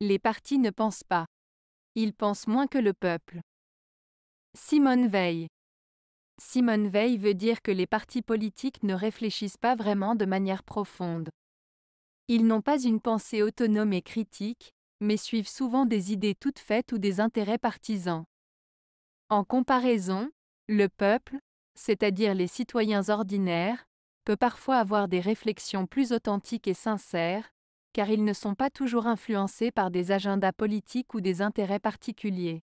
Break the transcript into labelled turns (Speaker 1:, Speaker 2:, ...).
Speaker 1: Les partis ne pensent pas. Ils pensent moins que le peuple. Simone Veil. Simone Veil veut dire que les partis politiques ne réfléchissent pas vraiment de manière profonde. Ils n'ont pas une pensée autonome et critique, mais suivent souvent des idées toutes faites ou des intérêts partisans. En comparaison, le peuple, c'est-à-dire les citoyens ordinaires, peut parfois avoir des réflexions plus authentiques et sincères, car ils ne sont pas toujours influencés par des agendas politiques ou des intérêts particuliers.